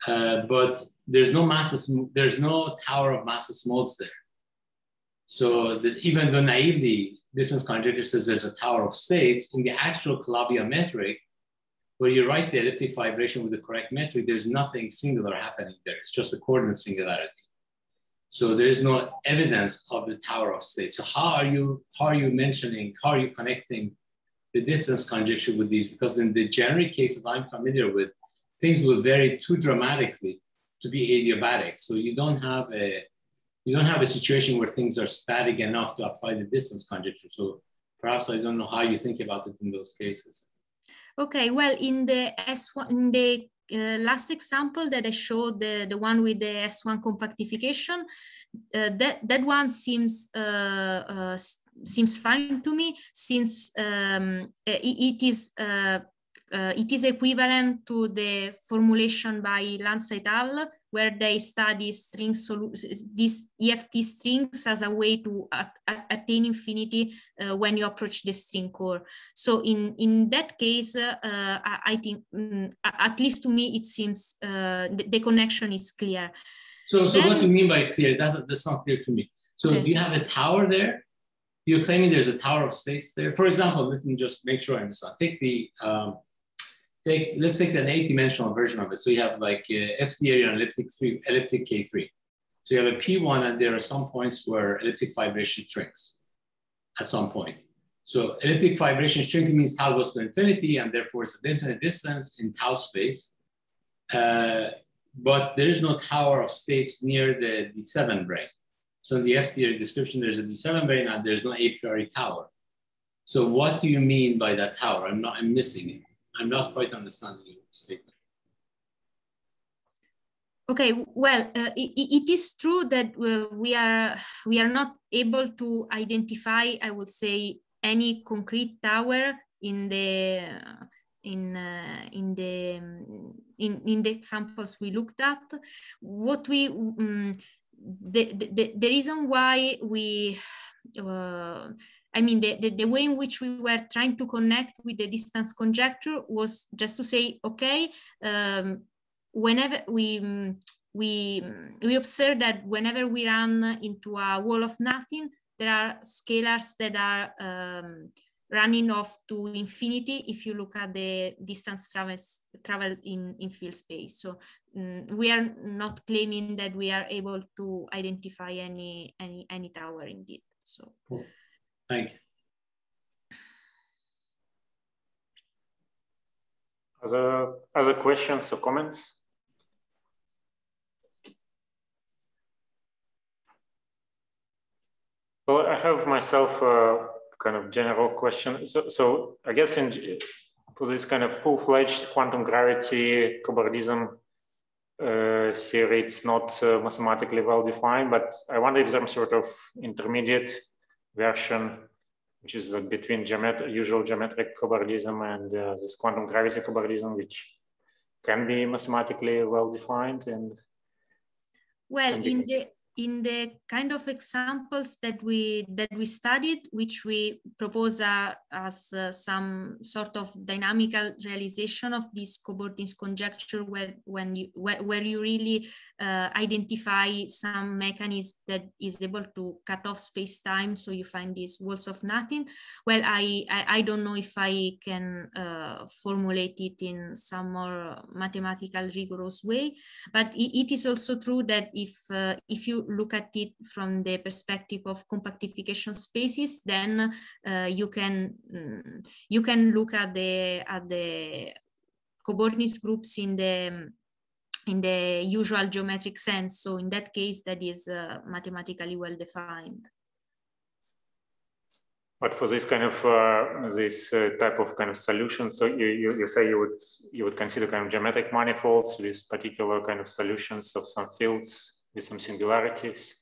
Uh, but there's no massless, there's no tower of masses modes there. So that even though naively distance conjecture says there's a tower of states, in the actual Calabi-Yau metric, where you write the elliptic fibration with the correct metric, there's nothing singular happening there. It's just a coordinate singularity. So there is no evidence of the tower of states. So how are you how are you mentioning, how are you connecting the distance conjecture with these? Because in the generic cases I'm familiar with, things will vary too dramatically to be adiabatic. So you don't have a you don't have a situation where things are static enough to apply the distance conjecture. So perhaps I don't know how you think about it in those cases. Okay, well, in the S1, in the uh, last example that I showed, the, the one with the S1 compactification, uh, that, that one seems uh, uh seems fine to me since um, it, it is uh, uh, it is equivalent to the formulation by Lanza et al., where they study string solutions, these EFT strings as a way to attain infinity uh, when you approach the string core. So in, in that case, uh, I, I, think, um, at least to me, it seems uh, the, the, connection is clear. So, so then, what do you mean by clear? That, that's not clear to me. So okay. do you have a tower there? You're claiming there's a tower of states there? For example, let me just make sure I understand. Take the um, take, let's take an eight dimensional version of it. So you have like uh, F theory and elliptic three, elliptic K3. So you have a P1 and there are some points where elliptic fibration shrinks at some point. So elliptic fibration shrinking means tau goes to infinity and therefore it's an infinite distance in tau space. Uh, but there is no tower of states near the D7 brane. So in the F theory description, there's a D7 brane and there's no a priori tower. So what do you mean by that tower? I'm not, I'm missing it. I'm not quite understanding your statement. Okay, well, uh, it, it is true that uh, we are we are not able to identify, I would say, any concrete tower in the in uh, in the in, in the examples we looked at. What we um, the, the the reason why we uh, I mean, the, the, the, way in which we were trying to connect with the distance conjecture was just to say, okay, um, whenever we, we, we observe that whenever we run into a wall of nothing, there are scalars that are um, running off to infinity if you look at the distance travels, travel in, in field space. So um, we are not claiming that we are able to identify any, any, any tower indeed. So. Cool. Thank you. Other, other questions or comments? Well, I have myself a kind of general question. So, so I guess in, for this kind of full-fledged quantum gravity cobordism uh, theory, it's not uh, mathematically well defined, but I wonder if there's some sort of intermediate version, which is like between geomet usual geometric cobordism and uh, this quantum gravity cobordism, which can be mathematically well defined and well in the in the kind of examples that we that we studied, which we propose uh, as uh, some sort of dynamical realization of this cobordism conjecture, where when you where, where you really uh, identify some mechanism that is able to cut off space time, so you find these walls of nothing. Well, I I, I don't know if I can uh, formulate it in some more mathematical rigorous way, but it, it is also true that if uh, if you look at it from the perspective of compactification spaces, then uh, you can um, you can look at the at the cobordism groups in the in the usual geometric sense. So in that case, that is uh, mathematically well defined. But for this kind of uh, this uh, type of kind of solution, so you, you, you say you would you would consider kind of geometric manifolds with particular kind of solutions of some fields with some singularities.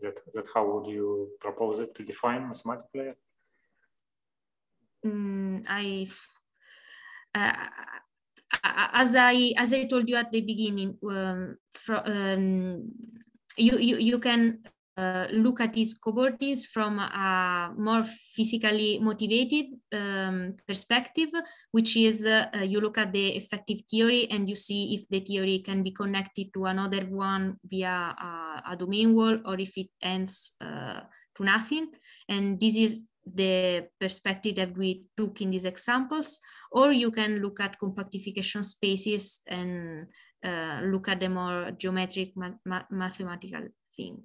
That that how would you propose it to define mathematically? Mm, I uh, as I as I told you at the beginning, um, um, you, you you can uh, look at these cohorts from a more physically motivated um, perspective, which is uh, uh, you look at the effective theory and you see if the theory can be connected to another one via a, a domain wall or if it ends uh, to nothing. And this is the perspective that we took in these examples, or you can look at compactification spaces and uh, look at the more geometric ma ma mathematical thing.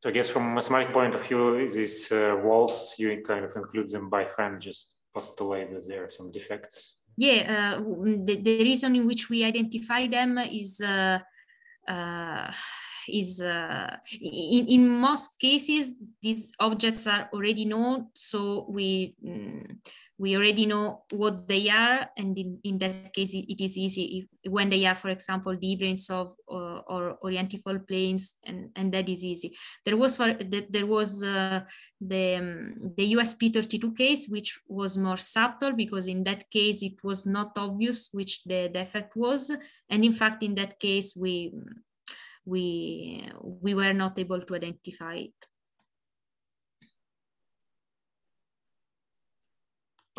So I guess from a mathematical point of view, these uh, walls, you kind of include them by hand, just postulate that there are some defects. Yeah, uh, the, the reason in which we identify them is uh, uh is uh, in, in most cases these objects are already known so we mm, we already know what they are and in, in that case it, is easy. If, when they are for example the branes of uh, or orientifold planes and and that is easy. There was for there was uh, the um, the usp32 case which was more subtle because in that case it was not obvious which the defect was. And in fact in that case we we we were not able to identify it.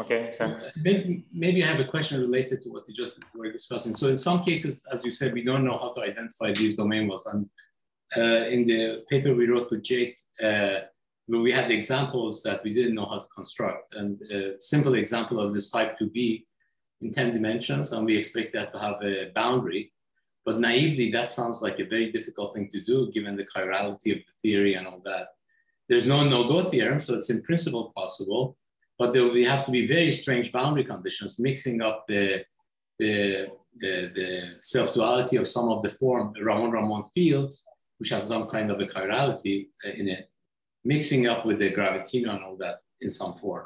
Okay, thanks. Maybe, I have a question related to what you just were discussing. So in some cases, as you said, we don't know how to identify these domain walls. And uh, in the paper we wrote with Jake, uh, we had examples that we didn't know how to construct. And a simple example of this type to be in 10 dimensions, and we expect that to have a boundary. But naively, that sounds like a very difficult thing to do given the chirality of the theory and all that. There's no no-go theorem, so it's in principle possible, but there will have to be very strange boundary conditions, mixing up the, the, the, the self-duality of some of the form, Ramond-Ramond fields, which has some kind of a chirality uh, in it, mixing up with the gravitino and all that in some form.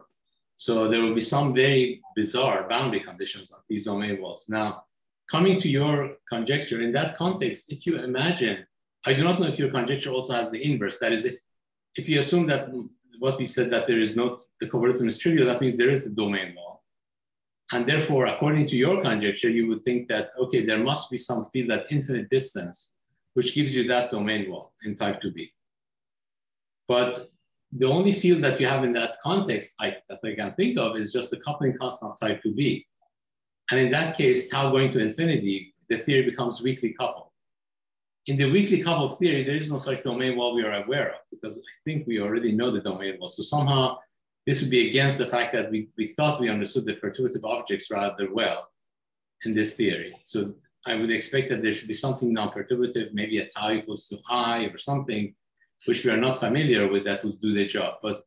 So there will be some very bizarre boundary conditions of these domain walls. Now, coming to your conjecture in that context, if you imagine, I do not know if your conjecture also has the inverse. That is, if, if you assume that what we said that there is not, the cobordism is trivial, that means there is a domain wall. And therefore, according to your conjecture, you would think that, okay, there must be some field at infinite distance, which gives you that domain wall in type 2B. But the only field that you have in that context I, that I can think of is just the coupling constant of type 2B. And in that case, tau going to infinity, the theory becomes weakly coupled. In the weakly coupled theory, there is no such domain wall we are aware of because I think we already know the domain wall. So somehow this would be against the fact that we, we thought we understood the perturbative objects rather well in this theory. So I would expect that there should be something non-perturbative, maybe a tau equals to i or something, which we are not familiar with that would do the job. But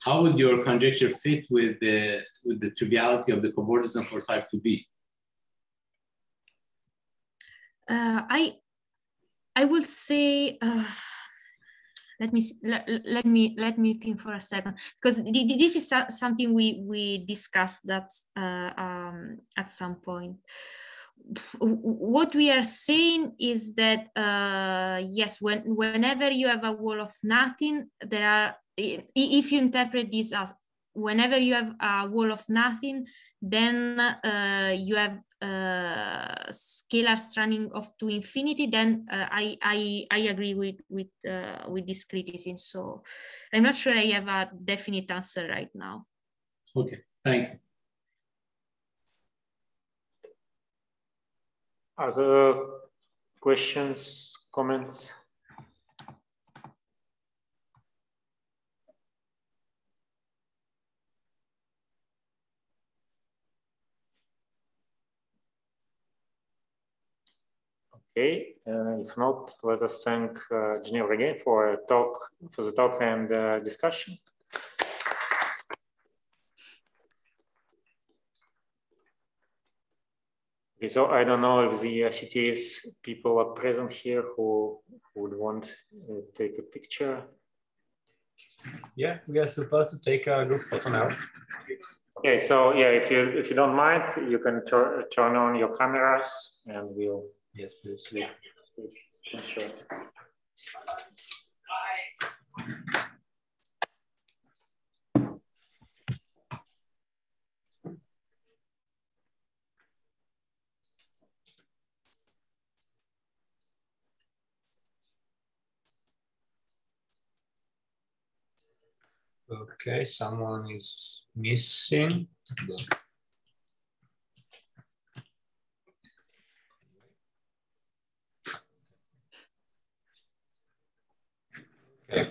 how would your conjecture fit with the, with the triviality of the cobordism for type 2b? Uh, I, I will say, uh, let me let, let me let me think for a second because this is something we we discussed that uh, um, at some point. What we are saying is that uh, yes when whenever you have a wall of nothing there are if you interpret this as whenever you have a wall of nothing, then uh, you have uh, scalars running off to infinity, then uh, I, I, I agree with, with, uh, with this criticism. So I'm not sure I have a definite answer right now. Okay, thank you. Other questions, comments? Okay, uh, if not, let us thank uh, Ginevra again for a talk, for the talk and uh, discussion. Okay, so I don't know if the CTS people are present here who would want to take a picture. Yeah, we are supposed to take a group photo now. Okay, so yeah, if you if you don't mind, you can tur turn on your cameras and we'll Yes, please. click screenshot. Okay, someone is missing.